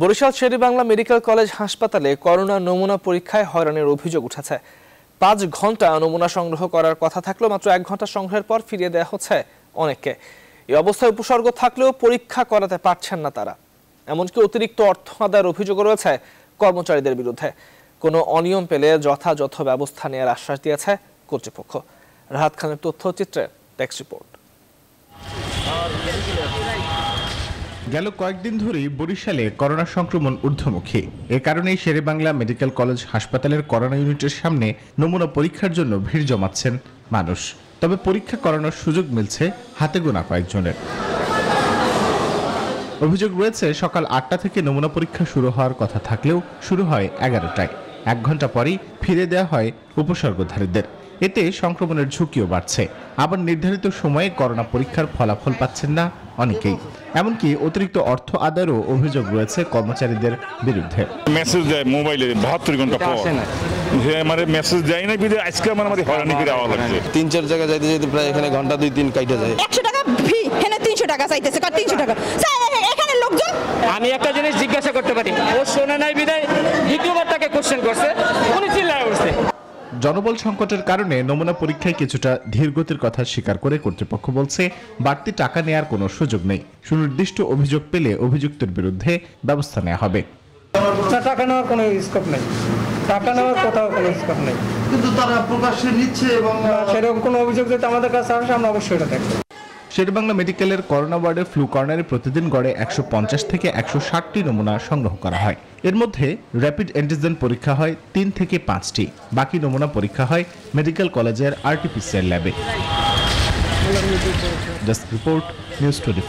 Barishal Sher-e-Bangla medical college হাসপাতালে corona নমুনা পরীক্ষায় হয়রানির অভিযোগ উঠেছে। পাঁচ ঘণ্টা নমুনা সংগ্রহ করার কথা থাকলেও মাত্র এক ঘণ্টা সংগ্রহের পর ফিরিয়ে দেওয়া হচ্ছে অনেককে। এই অবস্থায় উপসর্গ থাকলেও পরীক্ষা করাতে পারছেন না তারা। এমনকি অতিরিক্ত অর্থ আদায়ের অভিযোগ রয়েছে কর্মচারীদের বিরুদ্ধে। কোনো অনিয়ম পেলে যথাযথ ব্যবস্থা নেওয়ার আশ্বাস দিয়েছে কর্তৃপক্ষ। রাহাত খানের তথ্যচিত্রে টেক্সট রিপোর্ট। গেল কয়েকদিন ধরেই বরিশালে করোনা সংক্রমণ ঊর্ধ্বমুখী। এ কারণেই শেরেবাংলা মেডিকেল কলেজ হাসপাতালের করোনা ইউনিটের সামনে নমুনা পরীক্ষার জন্য ভিড় জমাচ্ছেন মানুষ। তবে পরীক্ষা করানোর সুযোগ মিলছে হাতে গোনা কয়েকজনের। অভিযোগ রয়েছে, সকাল আটটা থেকে নমুনা পরীক্ষা শুরু হওয়ার কথা থাকলেও শুরু হয় এগারোটায়। এক ঘণ্টা পরেই ফিরে দেওয়া হয় উপসর্গধারীদের। এতে সংক্রমণের ঝুঁকিও বাড়ছে। আবার নির্ধারিত সময়ে করোনা পরীক্ষার ফলাফল পাচ্ছেন না অনেকেই। এমনকি অতিরিক্ত অর্থ আদায়েরও অভিযোগ রয়েছে কর্মচারীদের বিরুদ্ধে। মেসেজ দেয় মোবাইলে বাহাত্তর ঘণ্টা পর। যে আমার মেসেজ দেয় না বিদে আজকে আমার আমাদের হয়রানি করে আওয়া লাগছে তিন চার জায়গায় যাইতে যাইতে প্রায় এখানে ঘণ্টা দুই তিন কাইটে যায়। একশো টাকা ফি এখানে তিনশো টাকা চাইতেছে কার তিনশো টাকা? এখানে লোকজন? আমি একটা জিনিস জিজ্ঞাসা করতে পারি। ও শোনে নাই বিদায় দ্বিতীয়বার তাকে কোশ্চেন করছে। জনবল সংকটের কারণে নমুনা পরীক্ষায় কিছুটা ধীরগতির কথা স্বীকার করে কর্তৃপক্ষ বলছে বাড়তি টাকা নেয়ার কোনো সুযোগ নেই। সুনির্দিষ্ট অভিযোগ পেলে অভিযুক্তের বিরুদ্ধে ব্যবস্থা নেওয়া হবে। টাকা নেওয়ার কোনো স্কোপ নেই। টাকা নেওয়ার কোথাও কোনো স্কোপ নেই। কিন্তু তারা প্রকাশ্যে নিচ্ছে এবং সেরকম কোনো অভিযোগ যদি আমাদের কাছে আসে আমরা অবশ্যই এটা দেখব। শেরবাংলা মেডিকেলের করোনা ওয়ার্ডে ফ্লু কর্নারে প্রতিদিন গড়ে একশো পঞ্চাশ থেকে একশো ষাটটি নমুনা সংগ্রহ করা হয়। এর মধ্যে র্যাপিড অ্যান্টিজেন পরীক্ষা হয় তিন থেকে পাঁচটি। বাকি নমুনা পরীক্ষা হয় মেডিকেল কলেজের আরটিপিসিআর ল্যাবে। Desk report, news twenty